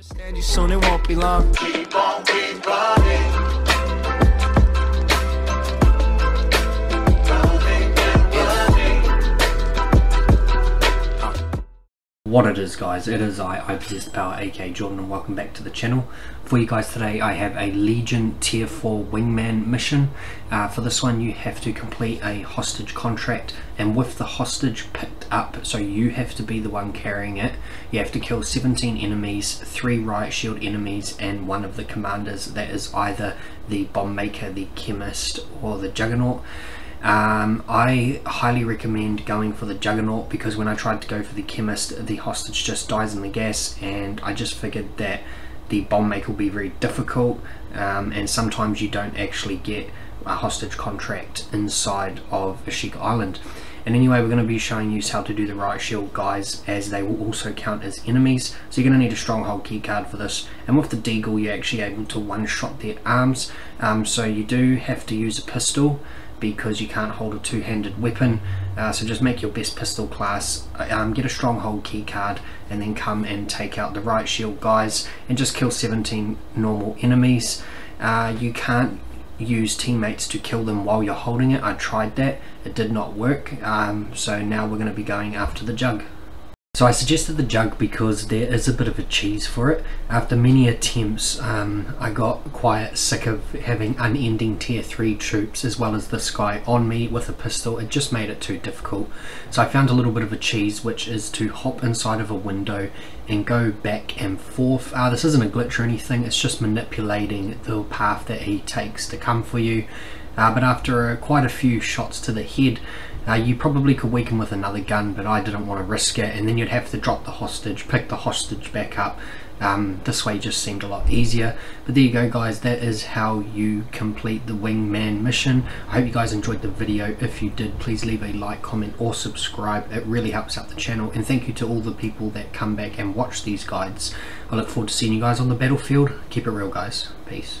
Understand you soon, it won't be long. Keep on, keep running. What it is guys, it is I, I Possess Power aka Jordan and welcome back to the channel. For you guys today I have a Legion Tier 4 Wingman mission. Uh, for this one you have to complete a hostage contract and with the hostage picked up, so you have to be the one carrying it, you have to kill 17 enemies, 3 riot shield enemies and one of the commanders that is either the bomb maker, the chemist or the juggernaut. Um, I highly recommend going for the Juggernaut because when I tried to go for the Chemist, the hostage just dies in the gas, and I just figured that the bomb maker will be very difficult, um, and sometimes you don't actually get a hostage contract inside of a Ashika Island. And anyway, we're going to be showing you how to do the riot shield guys as they will also count as enemies. So you're going to need a stronghold keycard for this. And with the deagle, you're actually able to one-shot their arms. Um, so you do have to use a pistol because you can't hold a two-handed weapon. Uh, so just make your best pistol class um, get a stronghold key card and then come and take out the riot shield guys and just kill 17 normal enemies. Uh, you can't use teammates to kill them while you're holding it. I tried that. It did not work. Um, so now we're going to be going after the jug so I suggested the jug because there is a bit of a cheese for it. After many attempts, um, I got quite sick of having unending tier 3 troops as well as this guy on me with a pistol. It just made it too difficult. So I found a little bit of a cheese which is to hop inside of a window and go back and forth. Uh, this isn't a glitch or anything, it's just manipulating the path that he takes to come for you. Uh, but after uh, quite a few shots to the head, uh, you probably could weaken with another gun, but I didn't want to risk it, and then you'd have to drop the hostage, pick the hostage back up. Um, this way just seemed a lot easier. But there you go guys, that is how you complete the Wingman mission. I hope you guys enjoyed the video. If you did, please leave a like, comment or subscribe. It really helps out the channel. And thank you to all the people that come back and watch these guides. I look forward to seeing you guys on the battlefield. Keep it real guys. Peace.